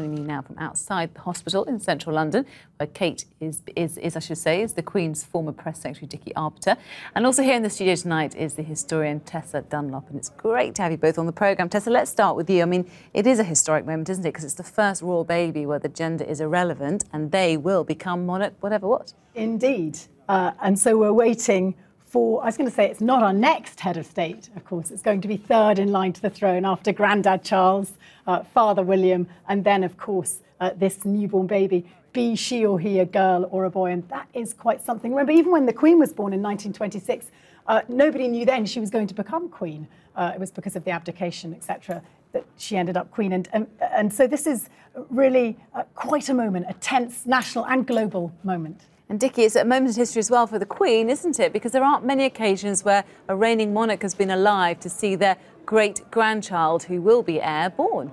Joining me now from outside the hospital in central London, where Kate is, is, is, I should say, is the Queen's former press secretary, Dickie Arbiter. And also here in the studio tonight is the historian Tessa Dunlop. And it's great to have you both on the programme. Tessa, let's start with you. I mean, it is a historic moment, isn't it? Because it's the first royal baby where the gender is irrelevant and they will become monarch, whatever what. Indeed. Uh, and so we're waiting for, I was going to say, it's not our next head of state, of course. It's going to be third in line to the throne after Grandad Charles, uh, Father William, and then, of course, uh, this newborn baby. Be she or he a girl or a boy? And that is quite something. Remember, even when the Queen was born in 1926, uh, nobody knew then she was going to become Queen. Uh, it was because of the abdication, etc., that she ended up Queen. And, and, and so this is really uh, quite a moment, a tense national and global moment. And Dickie, it's a moment in history as well for the Queen, isn't it? Because there aren't many occasions where a reigning monarch has been alive to see their great grandchild, who will be heir, born.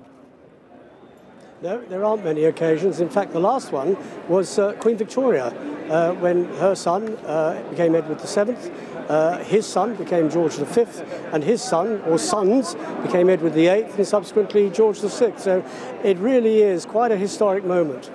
No, there aren't many occasions. In fact, the last one was uh, Queen Victoria, uh, when her son uh, became Edward VII. Uh, his son became George V, and his son, or sons, became Edward VIII, and subsequently George VI. So it really is quite a historic moment.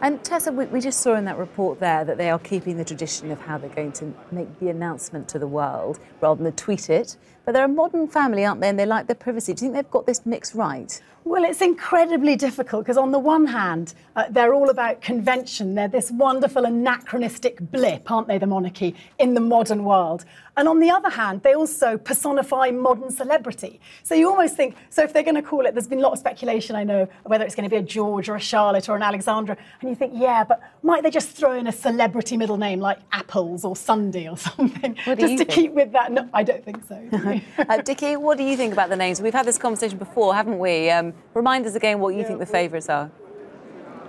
And Tessa, we, we, just saw in that report there that they are keeping the tradition of how they're going to make the announcement to the world rather than tweet it. But they're a modern family, aren't they? And they like their privacy. Do you think they've got this mix right? Well, it's incredibly difficult because, on the one hand, uh, they're all about convention. They're this wonderful anachronistic blip, aren't they, the monarchy, in the modern world. And on the other hand, they also personify modern celebrity. So you almost think, so if they're going to call it, there's been a lot of speculation, I know, whether it's going to be a George or a Charlotte or an Alexandra. And you think, yeah, but might they just throw in a celebrity middle name like Apples or Sunday or something? Just to think? keep with that? No, I don't think so. uh, Dickie, what do you think about the names? We've had this conversation before, haven't we? Um, Remind us again what you yeah, think the favourites are.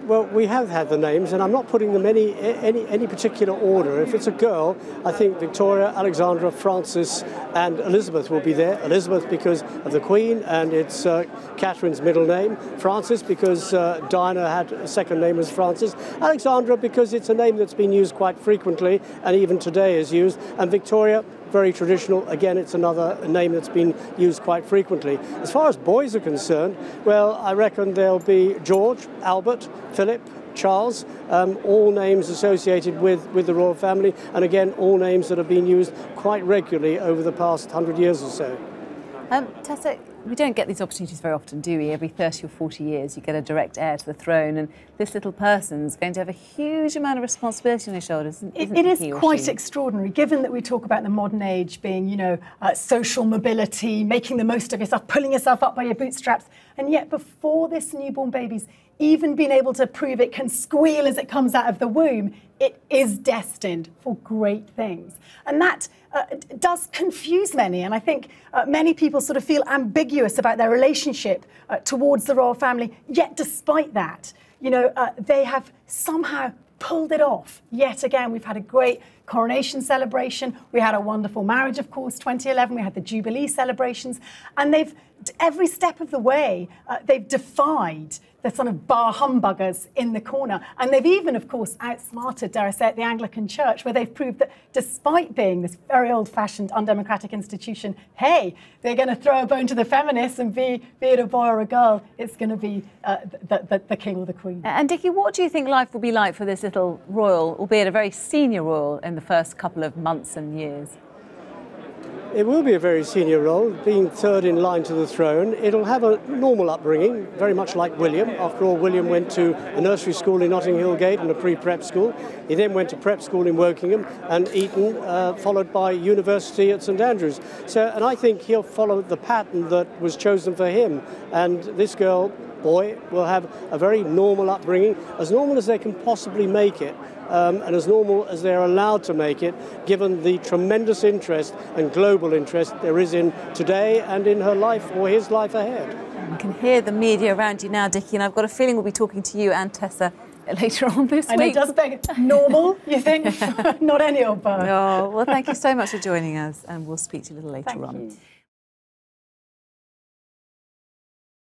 Well, we have had the names, and I'm not putting them any any any particular order. If it's a girl, I think Victoria, Alexandra, Frances, and Elizabeth will be there. Elizabeth because of the Queen, and it's uh, Catherine's middle name. Frances because uh, Diana had a second name as Frances. Alexandra because it's a name that's been used quite frequently, and even today is used. And Victoria very traditional. Again, it's another name that's been used quite frequently. As far as boys are concerned, well, I reckon there'll be George, Albert, Philip, Charles, um, all names associated with, with the royal family, and again, all names that have been used quite regularly over the past hundred years or so. Um, Tessa, we don't get these opportunities very often, do we? Every 30 or 40 years, you get a direct heir to the throne, and this little person's going to have a huge amount of responsibility on his shoulders. Isn't, it, it is quite extraordinary, given that we talk about the modern age being, you know, uh, social mobility, making the most of yourself, pulling yourself up by your bootstraps, and yet before this newborn baby's even been able to prove it can squeal as it comes out of the womb, it is destined for great things. And that uh, does confuse many. And I think uh, many people sort of feel ambiguous about their relationship uh, towards the royal family. Yet, despite that, you know, uh, they have somehow pulled it off. Yet again, we've had a great coronation celebration. We had a wonderful marriage, of course, 2011. We had the Jubilee celebrations. And they've, every step of the way, uh, they've defied the sort of bar humbuggers in the corner. And they've even, of course, outsmarted, dare I say the Anglican Church, where they've proved that despite being this very old fashioned, undemocratic institution, hey, they're going to throw a bone to the feminists and be, be it a boy or a girl, it's going to be uh, the, the, the, king or the queen. And, Dickie, what do you think life will be like for this little royal, albeit a very senior royal, in the first couple of months and years? It will be a very senior role, being third in line to the throne. It'll have a normal upbringing, very much like William. After all, William went to a nursery school in Notting Hill Gate and a pre-prep school. He then went to prep school in Wokingham and Eton, uh, followed by university at St Andrews. So, and I think he'll follow the pattern that was chosen for him. And this girl boy will have a very normal upbringing, as normal as they can possibly make it, um, and as normal as they're allowed to make it, given the tremendous interest and global interest there is in today and in her life or his life ahead. You can hear the media around you now, Dickie, and I've got a feeling we'll be talking to you and Tessa later on this and week. And it does beg normal, you think? Not any of both. Oh, well, thank you so much for joining us, and we'll speak to you a little later thank on. You.